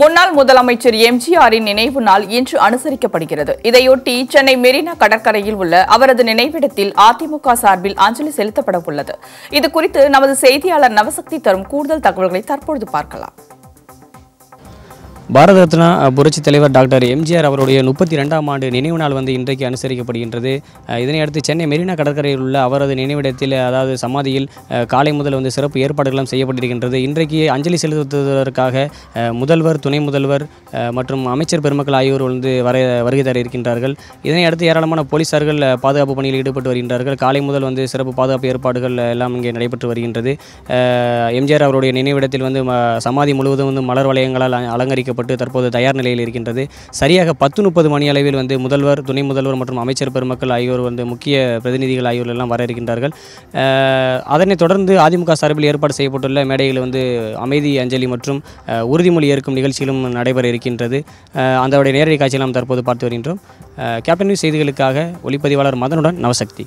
முன்னாள் முதலமைச்சர் எம்ஜிஆரின் நினைவு நாள் இன்று அனுசரிக்கப்படுகிறது. இதையொட்டி சென்னை மெரினா கடற்கரையில் உள்ள அவரது நினைவிடத்தில் அதிமுக சார்பில் அஞ்சலி செலுத்தப்பட உள்ளது இது குறித்து நமது செய்தியாளர் நவசக்தி தரும் கூடுதல் தகவல்களை தற்பொழுது பார்க்கலாம். பாரத ரத்னா புரட்சி தலைவர் டாக்டர் எம்ஜிஆர் அவருடைய முப்பத்தி ரெண்டாம் ஆண்டு நினைவு நாள் வந்து இன்றைக்கு அனுசரிக்கப்படுகின்றது. இதனையடுத்து சென்னை மெரினா கடற்கரையில் உள்ள அவரது நினைவிடத்தில் அதாவது சமாதியில் காலை முதல் வந்து சிறப்பு ஏற்பாடுகளும் செய்யப்பட்டிருக்கின்றது. இன்றைக்கு அஞ்சலி செலுத்துவதற்காக முதல்வர் துணை முதல்வர் மற்றும் அமைச்சர் பெருமக்கள் ஆகியோர் வந்து வர வருகை தர இருக்கின்றார்கள் இதனை அடுத்து ஏராளமான போலீசார்கள் பாதுகாப்பு பணியில் ஈடுபட்டு வருகின்றார்கள். காலை முதல் வந்து சிறப்பு பாதுகாப்பு ஏற்பாடுகள் எல்லாம் இங்கே நடைபெற்று வருகின்றது. எம்ஜிஆர் அவருடைய நினைவிடத்தில் வந்து ம- சமாதி முழுவதும் வந்து மலர் வளையங்களால் அலங்கரிக்க அலங்கரிக்கப்பட்டு தற்போது தயார் நிலையில் இருக்கின்றது. சரியாக பத்து முப்பது மணி அளவில் வந்து முதல்வர் துணை முதல்வர் மற்றும் அமைச்சர் பெருமக்கள் ஆகியோர் வந்து முக்கிய பிரதிநிதிகள் ஆகியோர் எல்லாம் வர இருக்கின்றார்கள். அதனைத் தொடர்ந்து அதிமுக சார்பில் ஏற்பாடு செய்யப்பட்டுள்ள மேடையில் வந்து அமைதி அஞ்சலி மற்றும் உறுதிமொழி ஏற்கும் நிகழ்ச்சிகளும் நடைபெற இருக்கின்றது. அஹ், அதனுடைய நேரடி காட்சியை நாம் தற்போது பார்த்து வருகின்றோம். கேப்டன் நியூஸ் செய்திகளுக்காக ஒளிப்பதிவாளர் மதனுடன் நவசக்தி.